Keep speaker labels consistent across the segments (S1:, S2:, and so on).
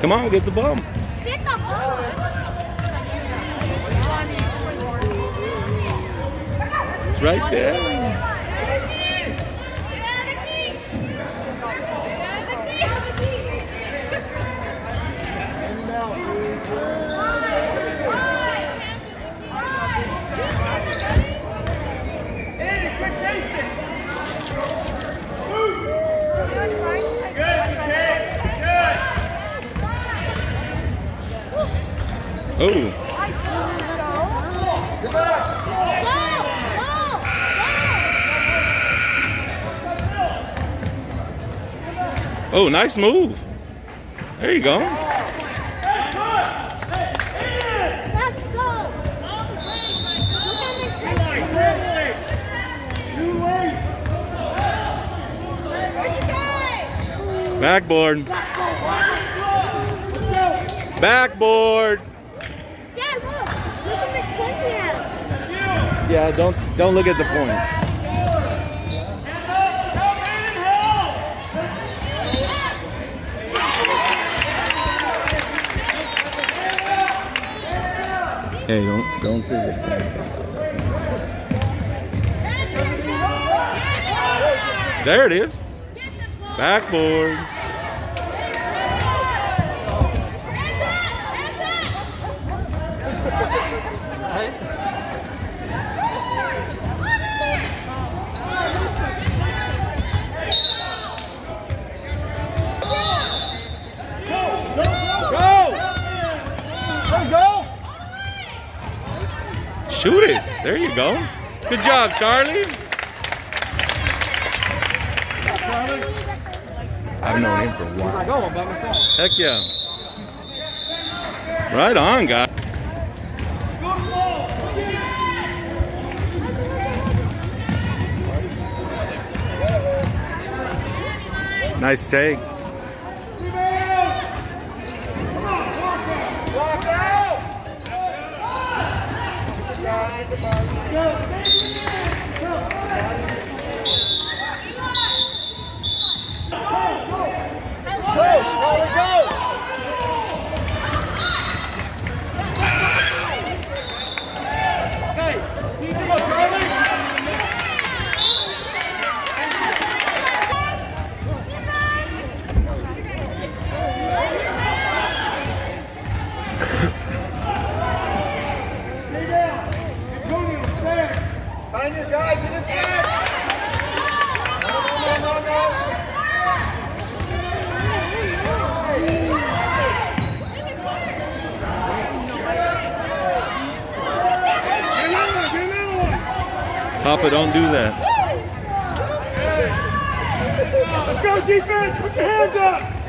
S1: Come on, get the ball.
S2: Get the ball.
S1: It's right there. Oh, oh, nice move. There you go.
S3: Hey, good. Hey,
S2: Let's go. Look at this.
S1: Backboard. Backboard.
S2: Yeah, look. Look at the pointy at.
S1: Yeah, don't don't look at the point. Hey, don't don't see the points. There it is. Backboard. There you go. Good job, Charlie. I've known him for a while.
S3: go by myself.
S1: Heck yeah. Right on, guy. Nice take.
S3: Walk out. Go, Charlie, go. Okay, keep it up, Charlie. Your guy, get inside. No, no, no, no, no. Get another one, get another one.
S1: Papa, don't do that.
S3: Let's go defense, put your. Hands up.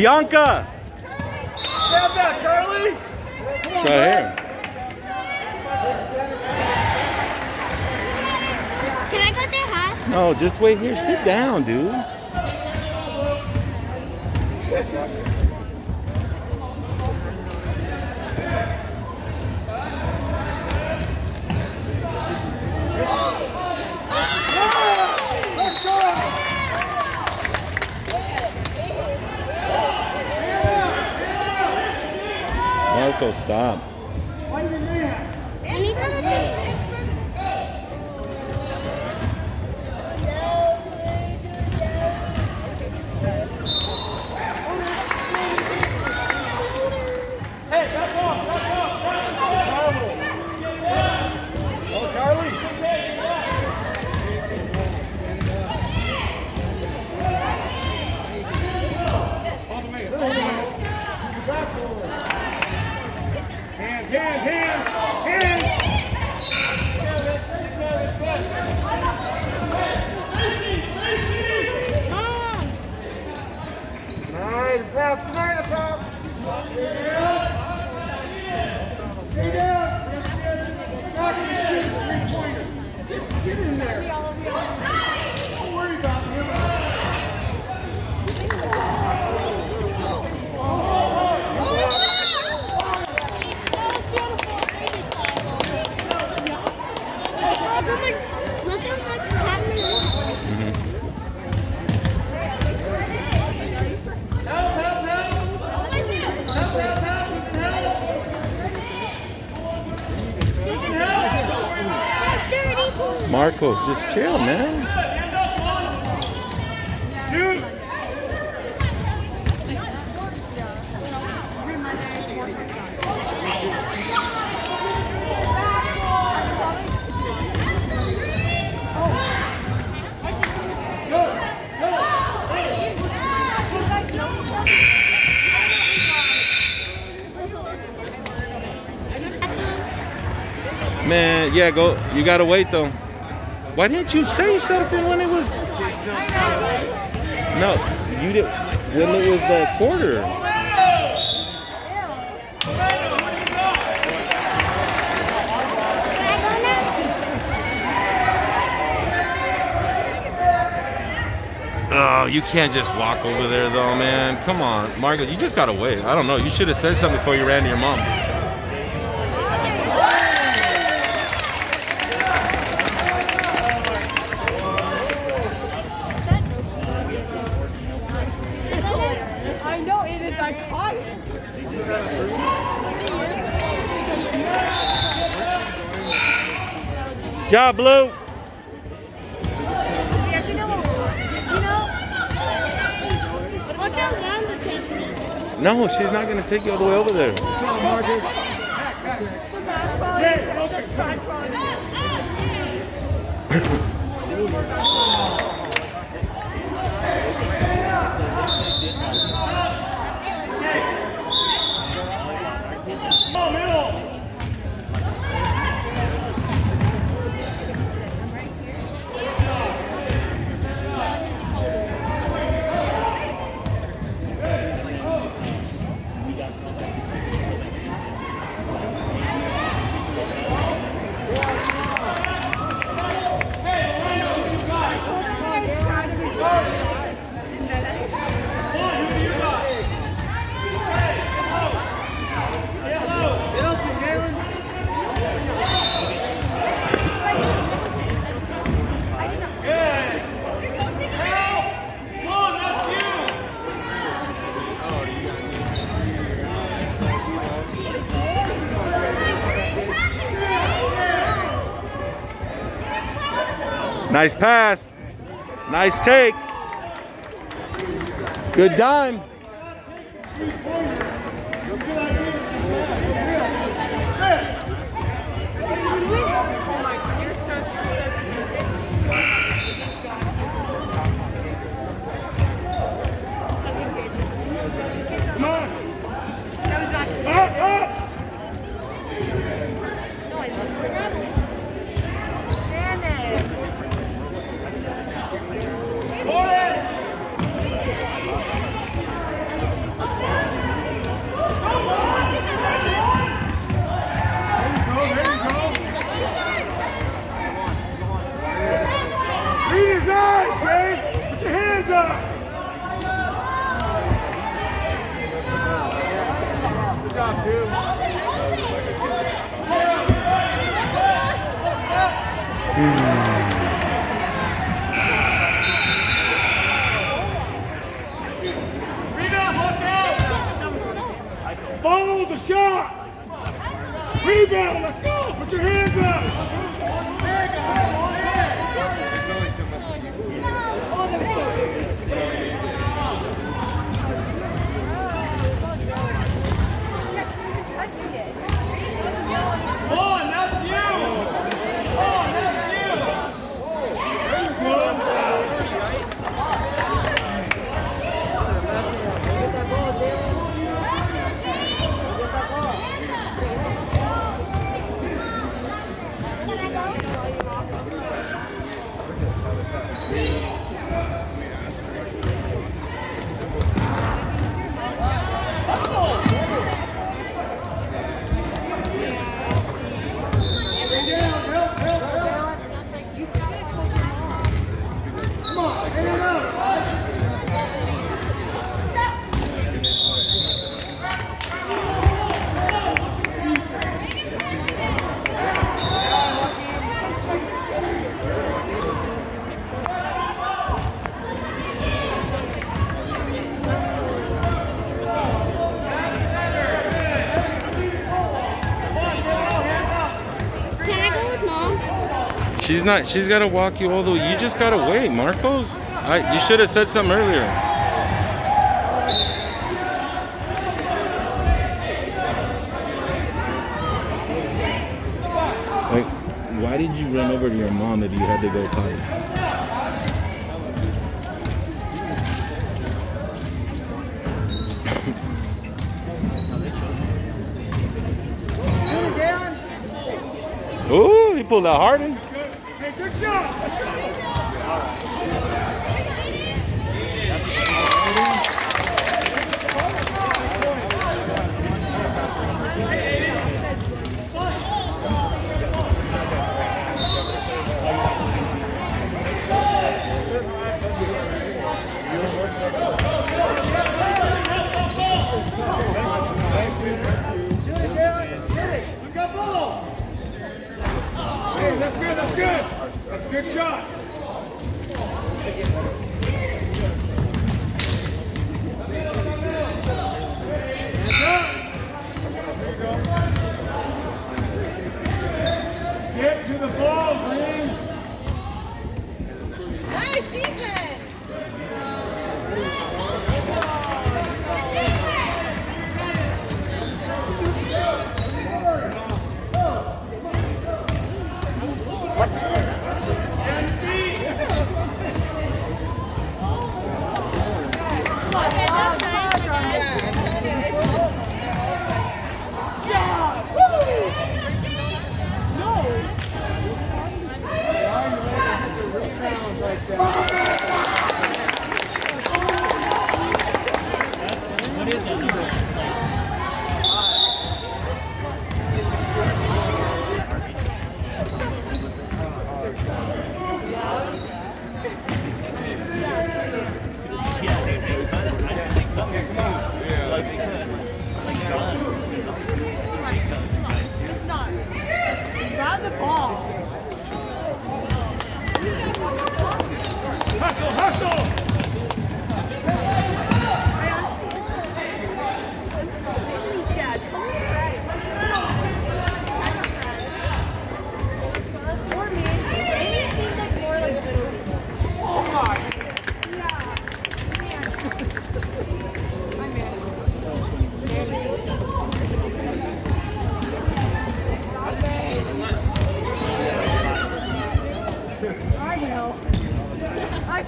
S1: Bianca!
S3: Grab that, Charlie!
S1: It's right here.
S2: Can I go say hi?
S1: No, just wait here. Sit down, dude. Marco, stop.
S3: Fight your man!
S2: Anytime.
S3: Go, Charlie! Hands, hands, hands, hands!
S2: Mom.
S3: Nine, pass, nine, pass! Stay down! It's not gonna shoot a three-pointer. Get, get in there! Don't worry about him.
S2: Look at what's happening. Dirty pool.
S1: Marcos, just chill, man. Man, yeah, go. You gotta wait though. Why didn't you say something when it was? No, you did. When it was the quarter. Oh, you can't just walk over there though, man. Come on, Margaret, you just gotta wait. I don't know. You should have said something before you ran to your mom.
S4: I know it is iconic.
S1: Job, Blue.
S2: You know, I'll tell mom to take Blue.
S1: No, she's not gonna take you all the way over there. Nice pass. Nice take. Good dime.
S3: Come on! Up, up! hands up. Good job, two. Rebound, look out. Follow the shot. Rebound, let's go. Put your hands up. On, that's you. On, that's you. There you go. Stay down, help, help, help. Come on, get it up.
S2: Can I go with mom?
S1: She's not. She's got to walk you all the way. You just got to wait, Marcos. I, you should have said something earlier. Like, why did you run over to your mom if you had to go potty? Ooh, he pulled out Harden.
S3: Shot. Hustle, hustle.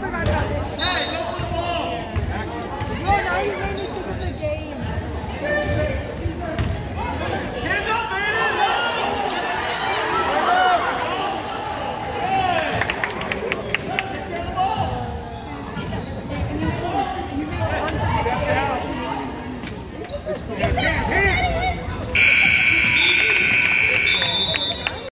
S3: Hey,